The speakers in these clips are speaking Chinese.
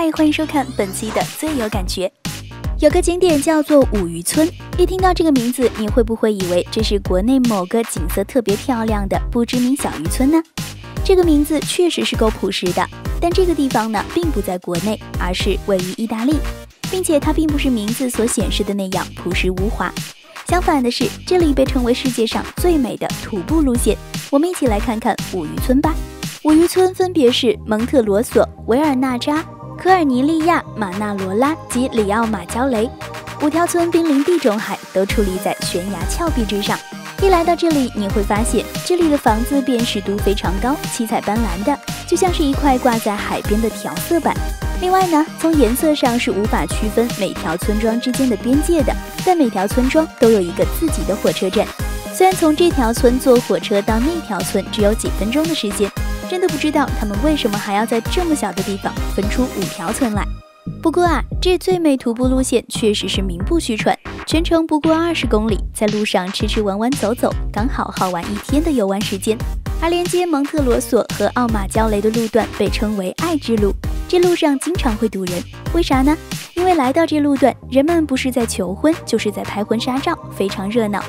嗨，欢迎收看本期的最有感觉。有个景点叫做五渔村，一听到这个名字，你会不会以为这是国内某个景色特别漂亮的不知名小渔村呢？这个名字确实是够朴实的，但这个地方呢，并不在国内，而是位于意大利，并且它并不是名字所显示的那样朴实无华。相反的是，这里被称为世界上最美的徒步路线。我们一起来看看五渔村吧。五渔村分别是蒙特罗索、维尔纳扎。科尔尼利亚、马纳罗拉及里奥马焦雷五条村濒临地中海，都矗立在悬崖峭壁之上。一来到这里，你会发现这里的房子辨识度非常高，七彩斑斓的，就像是一块挂在海边的调色板。另外呢，从颜色上是无法区分每条村庄之间的边界的，但每条村庄都有一个自己的火车站。虽然从这条村坐火车到那条村只有几分钟的时间。真的不知道他们为什么还要在这么小的地方分出五条村来。不过啊，这最美徒步路线确实是名不虚传，全程不过二十公里，在路上吃吃玩玩走走，刚好耗完一天的游玩时间。而连接蒙特罗索和奥马焦雷的路段被称为“爱之路”，这路上经常会堵人，为啥呢？因为来到这路段，人们不是在求婚，就是在拍婚纱照，非常热闹。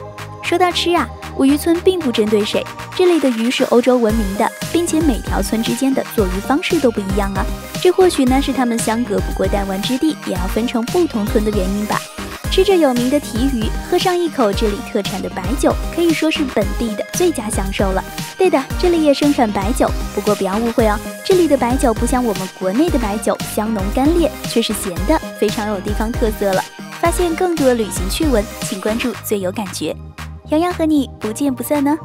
说到吃啊，五渔村并不针对谁，这里的鱼是欧洲闻名的，并且每条村之间的做鱼方式都不一样啊。这或许呢是他们相隔不过弹丸之地，也要分成不同村的原因吧。吃着有名的提鱼，喝上一口这里特产的白酒，可以说是本地的最佳享受了。对的，这里也生产白酒，不过不要误会哦，这里的白酒不像我们国内的白酒香浓干烈，却是咸的，非常有地方特色了。发现更多旅行趣闻，请关注最有感觉。洋洋和你不见不散呢。